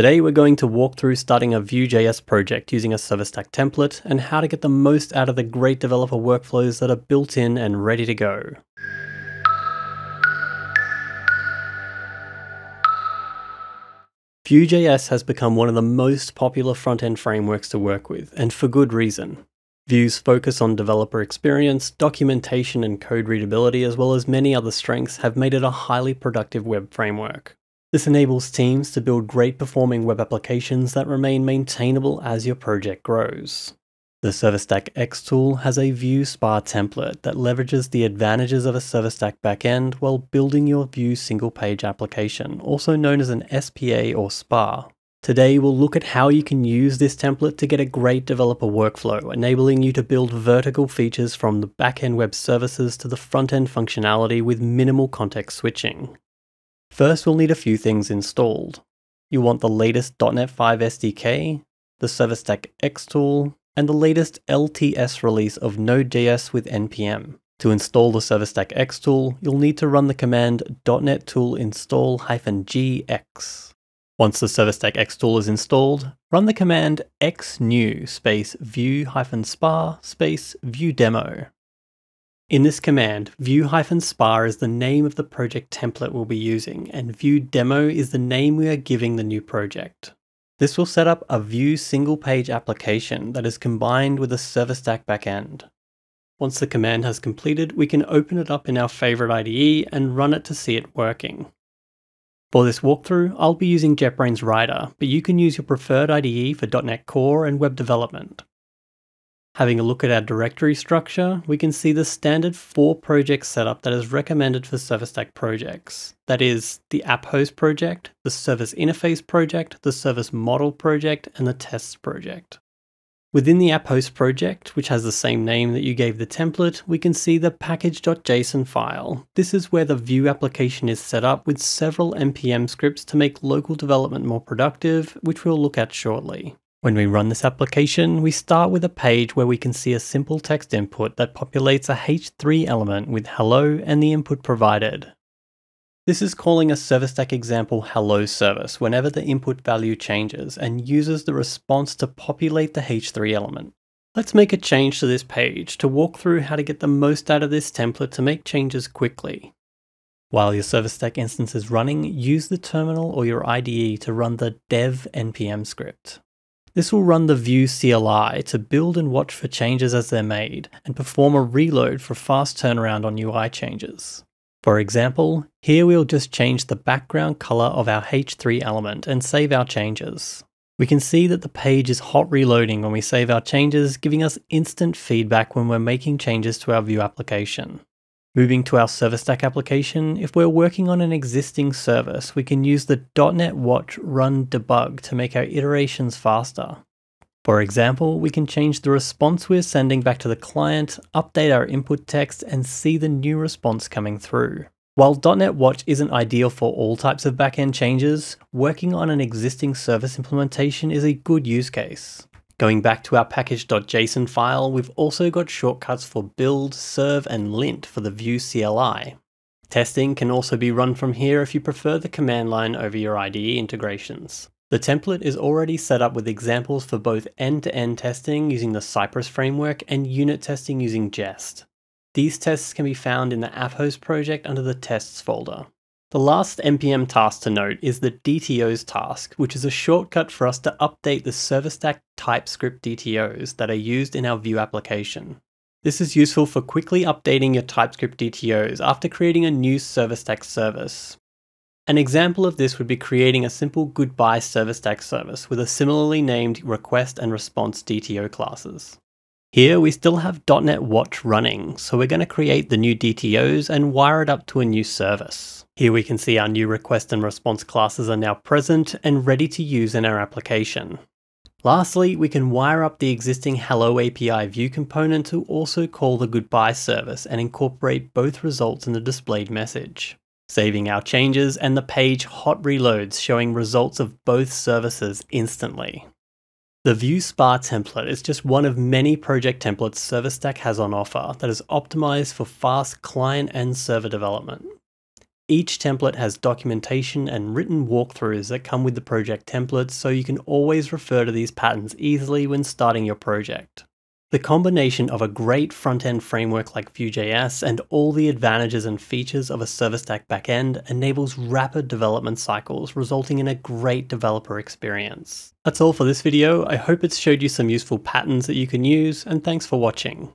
Today we're going to walk through starting a Vue.js project using a ServiceStack template and how to get the most out of the great developer workflows that are built in and ready to go. Vue.js has become one of the most popular front-end frameworks to work with, and for good reason. Vue's focus on developer experience, documentation and code readability as well as many other strengths have made it a highly productive web framework. This enables teams to build great performing web applications that remain maintainable as your project grows. The ServiceStack X tool has a Vue Spa template that leverages the advantages of a ServiceStack backend while building your Vue single page application, also known as an SPA or SPA. Today we'll look at how you can use this template to get a great developer workflow, enabling you to build vertical features from the backend web services to the front-end functionality with minimal context switching. First, we'll need a few things installed. You'll want the latest .NET 5 SDK, the ServiceStack X tool, and the latest LTS release of Node.js with NPM. To install the ServiceStack X tool, you'll need to run the command .NET tool install-gx. Once the ServiceStack X tool is installed, run the command xnew space vue-spa space vue demo. In this command, vue-spa is the name of the project template we'll be using, and vue-demo is the name we are giving the new project. This will set up a Vue single page application that is combined with a ServiceStack backend. Once the command has completed, we can open it up in our favorite IDE and run it to see it working. For this walkthrough, I'll be using JetBrains Rider, but you can use your preferred IDE for .NET Core and web development. Having a look at our directory structure, we can see the standard four project setup that is recommended for ServiceStack projects. That is the app host project, the service interface project, the service model project, and the tests project. Within the app host project, which has the same name that you gave the template, we can see the package.json file. This is where the Vue application is set up with several npm scripts to make local development more productive, which we'll look at shortly. When we run this application, we start with a page where we can see a simple text input that populates a H3 element with hello and the input provided. This is calling a ServiceStack example hello service whenever the input value changes and uses the response to populate the H3 element. Let's make a change to this page to walk through how to get the most out of this template to make changes quickly. While your ServiceStack instance is running, use the terminal or your IDE to run the dev npm script. This will run the Vue CLI to build and watch for changes as they're made, and perform a reload for fast turnaround on UI changes. For example, here we'll just change the background color of our H3 element and save our changes. We can see that the page is hot reloading when we save our changes, giving us instant feedback when we're making changes to our Vue application. Moving to our Service ServiceStack application, if we're working on an existing service, we can use the .NET Watch Run Debug to make our iterations faster. For example, we can change the response we're sending back to the client, update our input text, and see the new response coming through. While .NET Watch isn't ideal for all types of backend changes, working on an existing service implementation is a good use case. Going back to our package.json file, we've also got shortcuts for build, serve, and lint for the Vue CLI. Testing can also be run from here if you prefer the command line over your IDE integrations. The template is already set up with examples for both end-to-end -end testing using the Cypress framework and unit testing using Jest. These tests can be found in the AppHost project under the tests folder. The last npm task to note is the DTOs task, which is a shortcut for us to update the ServiceStack TypeScript DTOs that are used in our Vue application. This is useful for quickly updating your TypeScript DTOs after creating a new ServiceStack service. An example of this would be creating a simple goodbye ServiceStack service with a similarly named request and response DTO classes. Here we still have .NET Watch running, so we're going to create the new DTOs and wire it up to a new service. Here we can see our new request and response classes are now present and ready to use in our application. Lastly, we can wire up the existing Hello API view component to also call the goodbye service and incorporate both results in the displayed message, saving our changes and the page hot reloads showing results of both services instantly. The Vue Spa template is just one of many project templates ServiceStack has on offer that is optimized for fast client and server development. Each template has documentation and written walkthroughs that come with the project templates so you can always refer to these patterns easily when starting your project. The combination of a great front-end framework like Vue.js and all the advantages and features of a ServiceStack backend enables rapid development cycles, resulting in a great developer experience. That's all for this video. I hope it's showed you some useful patterns that you can use, and thanks for watching.